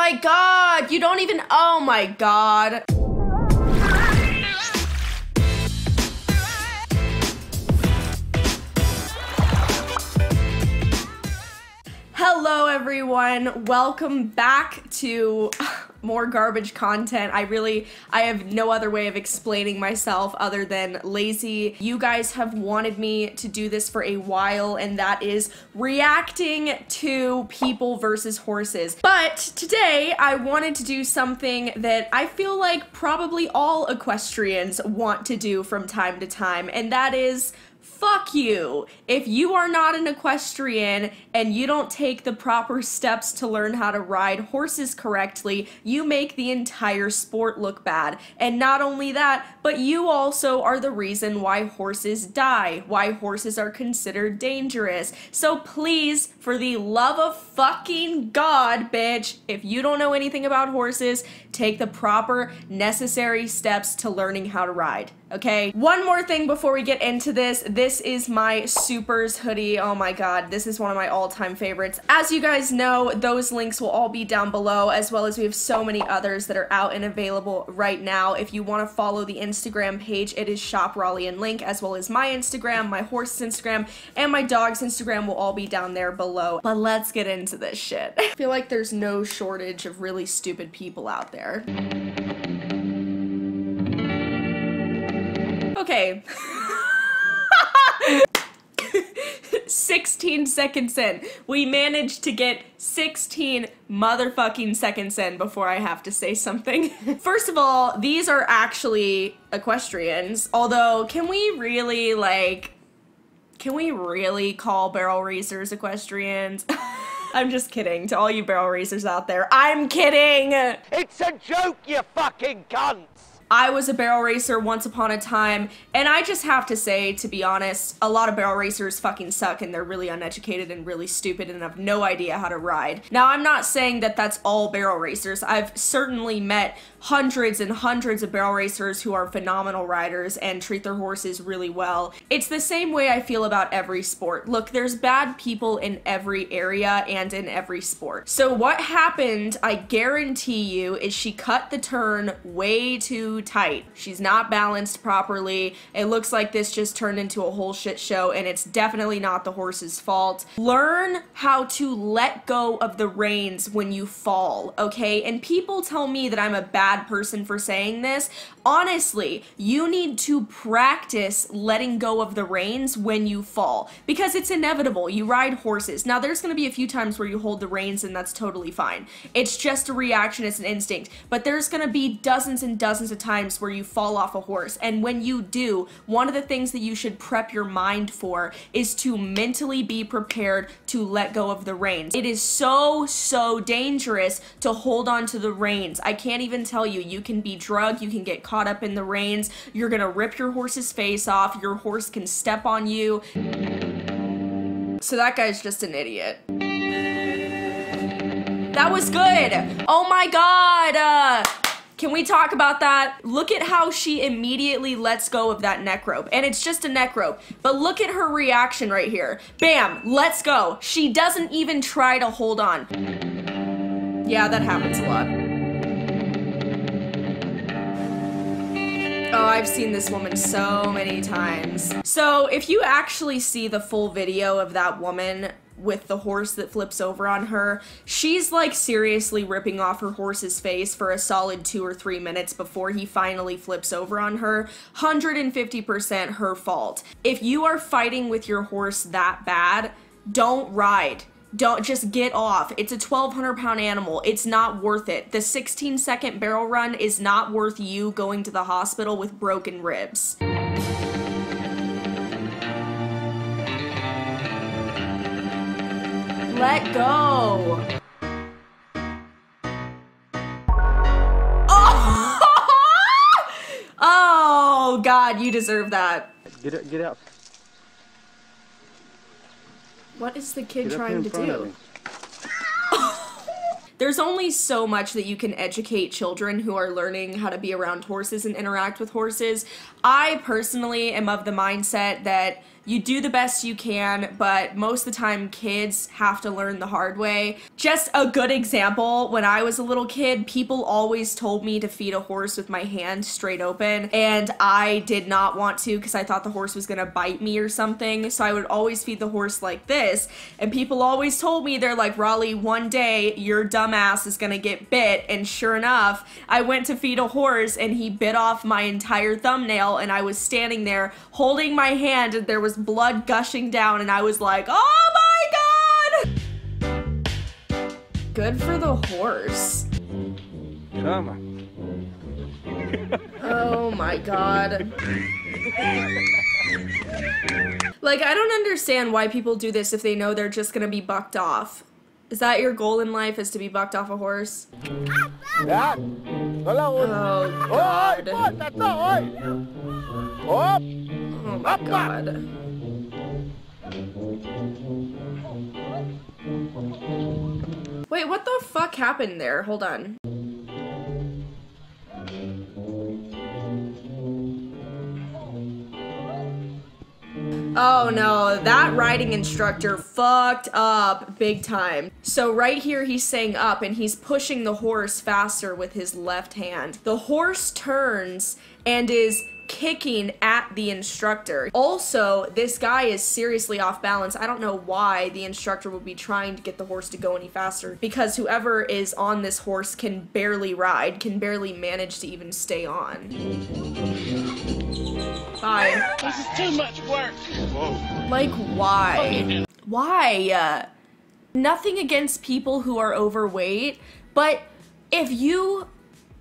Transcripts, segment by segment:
my god! You don't even. Oh my god. Hello, everyone. Welcome back to more garbage content. I really, I have no other way of explaining myself other than lazy. You guys have wanted me to do this for a while, and that is reacting to people versus horses. But today, I wanted to do something that I feel like probably all equestrians want to do from time to time, and that is fuck you. If you are not an equestrian and you don't take the proper steps to learn how to ride horses correctly, you make the entire sport look bad. And not only that, but you also are the reason why horses die, why horses are considered dangerous. So please, for the love of fucking God, bitch, if you don't know anything about horses, take the proper necessary steps to learning how to ride okay? One more thing before we get into this. This is my Supers hoodie. Oh my god, this is one of my all-time favorites. As you guys know, those links will all be down below, as well as we have so many others that are out and available right now. If you want to follow the Instagram page, it is Shop Raleigh and Link, as well as my Instagram, my horse's Instagram, and my dog's Instagram will all be down there below. But let's get into this shit. I feel like there's no shortage of really stupid people out there. Okay. 16 seconds in. We managed to get 16 motherfucking seconds in before I have to say something. First of all, these are actually equestrians. Although, can we really, like, can we really call barrel racers equestrians? I'm just kidding. To all you barrel racers out there, I'm kidding! It's a joke, you fucking cunt! I was a barrel racer once upon a time, and I just have to say, to be honest, a lot of barrel racers fucking suck and they're really uneducated and really stupid and have no idea how to ride. Now, I'm not saying that that's all barrel racers. I've certainly met hundreds and hundreds of barrel racers who are phenomenal riders and treat their horses really well. It's the same way I feel about every sport. Look, there's bad people in every area and in every sport. So what happened, I guarantee you, is she cut the turn way too tight. She's not balanced properly. It looks like this just turned into a whole shit show and it's definitely not the horse's fault. Learn how to let go of the reins when you fall, okay? And people tell me that I'm a bad bad person for saying this. Honestly, you need to practice letting go of the reins when you fall because it's inevitable. You ride horses. Now, there's going to be a few times where you hold the reins and that's totally fine. It's just a reaction, it's an instinct. But there's going to be dozens and dozens of times where you fall off a horse. And when you do, one of the things that you should prep your mind for is to mentally be prepared to let go of the reins. It is so, so dangerous to hold on to the reins. I can't even tell you, you can be drugged, you can get caught up in the reins, you're gonna rip your horse's face off, your horse can step on you. So that guy's just an idiot. That was good. Oh my god. Uh, can we talk about that? Look at how she immediately lets go of that neck rope. And it's just a neck rope. But look at her reaction right here. Bam, let's go. She doesn't even try to hold on. Yeah, that happens a lot. Oh, I've seen this woman so many times. So if you actually see the full video of that woman with the horse that flips over on her, she's like seriously ripping off her horse's face for a solid two or three minutes before he finally flips over on her. 150% her fault. If you are fighting with your horse that bad, don't ride. Don't just get off. It's a 1200 pound animal. It's not worth it. The 16 second barrel run is not worth you going to the hospital with broken ribs. Let go. Oh, oh God, you deserve that. Get get out. What is the kid trying to do? There's only so much that you can educate children who are learning how to be around horses and interact with horses. I personally am of the mindset that You do the best you can, but most of the time kids have to learn the hard way. Just a good example, when I was a little kid, people always told me to feed a horse with my hand straight open, and I did not want to because I thought the horse was gonna bite me or something. So I would always feed the horse like this, and people always told me, they're like, Raleigh, one day your dumbass is gonna get bit, and sure enough, I went to feed a horse and he bit off my entire thumbnail, and I was standing there holding my hand, and there was blood gushing down, and I was like, oh my god! Good for the horse. Come on. Oh my god. like, I don't understand why people do this if they know they're just gonna be bucked off. Is that your goal in life, is to be bucked off a horse? Yan. Galaon. Oh god. po, tatlo, oy. Hop. Oh my god. Wait, what the fuck happened there? Hold on. Oh no, that riding instructor fucked up big time. So right here he's saying up and he's pushing the horse faster with his left hand. The horse turns and is kicking at the instructor. Also, this guy is seriously off balance. I don't know why the instructor would be trying to get the horse to go any faster because whoever is on this horse can barely ride, can barely manage to even stay on. Bye. This is too much work. Whoa. Like, why? Why? Uh, nothing against people who are overweight, but if you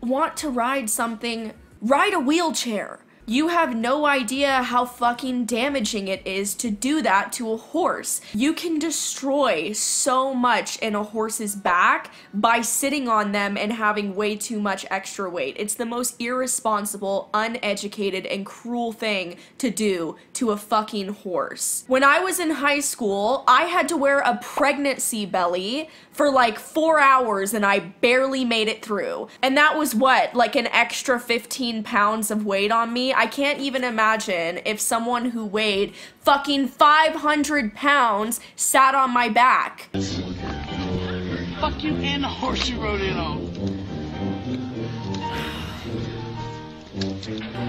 want to ride something, ride a wheelchair. You have no idea how fucking damaging it is to do that to a horse. You can destroy so much in a horse's back by sitting on them and having way too much extra weight. It's the most irresponsible, uneducated, and cruel thing to do to a fucking horse. When I was in high school, I had to wear a pregnancy belly for like four hours and I barely made it through. And that was what, like an extra 15 pounds of weight on me? I can't even imagine if someone who weighed fucking 500 pounds sat on my back. Fuck you and the horse you rode in on.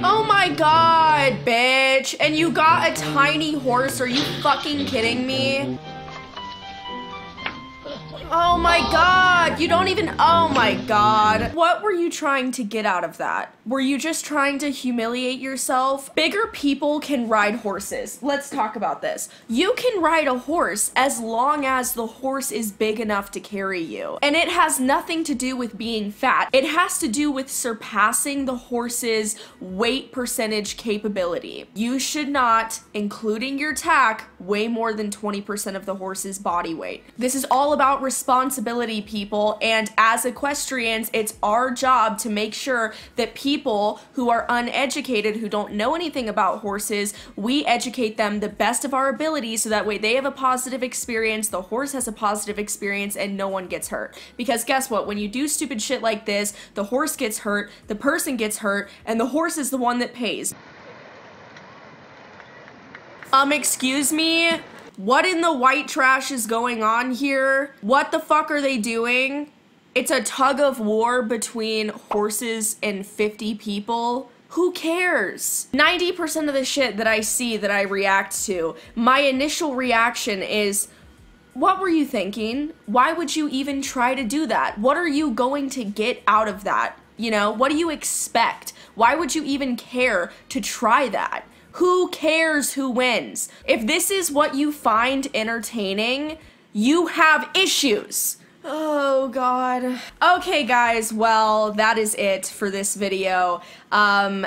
Oh my god, bitch. And you got a tiny horse. Are you fucking kidding me? Oh my god, you don't even. Oh my god. What were you trying to get out of that? Were you just trying to humiliate yourself? Bigger people can ride horses. Let's talk about this. You can ride a horse as long as the horse is big enough to carry you. And it has nothing to do with being fat, it has to do with surpassing the horse's weight percentage capability. You should not, including your tack, weigh more than 20% of the horse's body weight. This is all about responsibility, people, and as equestrians, it's our job to make sure that people who are uneducated, who don't know anything about horses, we educate them the best of our ability so that way they have a positive experience, the horse has a positive experience, and no one gets hurt. Because guess what? When you do stupid shit like this, the horse gets hurt, the person gets hurt, and the horse is the one that pays. Um, excuse me? What in the white trash is going on here? What the fuck are they doing? It's a tug of war between horses and 50 people. Who cares? 90% of the shit that I see that I react to, my initial reaction is, what were you thinking? Why would you even try to do that? What are you going to get out of that? You know, what do you expect? Why would you even care to try that? Who cares who wins? If this is what you find entertaining, you have issues. Oh god. Okay guys, well, that is it for this video. Um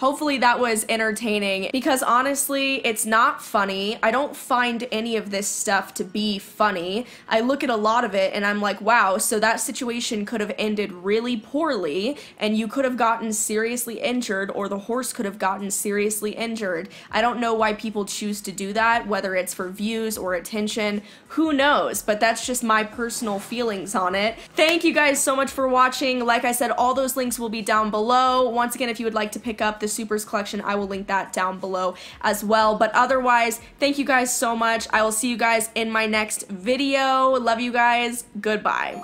Hopefully that was entertaining because honestly, it's not funny. I don't find any of this stuff to be funny. I look at a lot of it and I'm like, wow, so that situation could have ended really poorly and you could have gotten seriously injured or the horse could have gotten seriously injured. I don't know why people choose to do that, whether it's for views or attention. Who knows? But that's just my personal feelings on it. Thank you guys so much for watching. Like I said, all those links will be down below. Once again, if you would like to pick up this Supers collection. I will link that down below as well. But otherwise, thank you guys so much. I will see you guys in my next video. Love you guys. Goodbye.